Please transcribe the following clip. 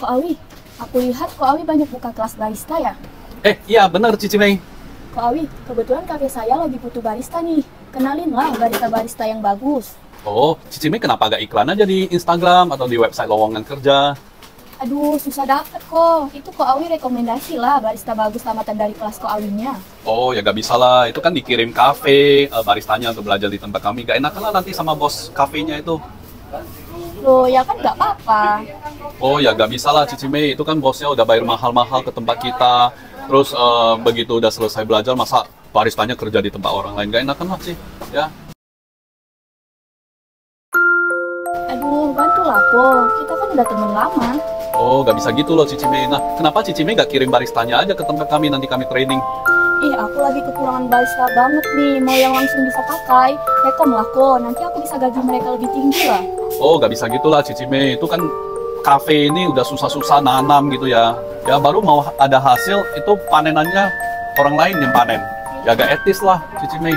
Ko Awi, aku lihat Ko Awi banyak buka kelas barista ya. Eh, iya benar Cici Mei. Ko Awi, kebetulan kafe saya lagi butuh barista nih. Kenalin lah barista-barista yang bagus. Oh, Cici Mei kenapa gak iklan aja di Instagram atau di website lowongan kerja? Aduh, susah dapet kok. Itu Ko Awi rekomendasi lah barista bagus tamatan dari kelas Ko Awinya. Oh, ya gak bisa lah. Itu kan dikirim kafe, eh, baristanya untuk belajar di tempat kami. Gak enak lah nanti sama bos kafenya itu. Loh, ya kan nggak apa-apa. Oh ya gak bisa lah Cici Mei, itu kan bosnya udah bayar mahal-mahal ke tempat kita. Terus eh, begitu udah selesai belajar, masa baristanya kerja di tempat orang lain? Gak enakan lah sih, ya. Aduh, bantulah kok. Kita kan udah temen lama. Oh, gak bisa gitu loh Cici Mei. Nah, kenapa Cici Mei gak kirim baristanya aja ke tempat kami, nanti kami training? Ih, aku lagi kekurangan barista banget nih. Mau yang langsung bisa pakai. Rekom lah kok. Nanti aku bisa gaji mereka lebih tinggi lah. Oh, gak bisa gitu lah Cici Mei. Itu kan kafe ini udah susah-susah nanam gitu ya. Ya baru mau ada hasil, itu panenannya orang lain yang panen. Ya gak etis lah Cici Mei.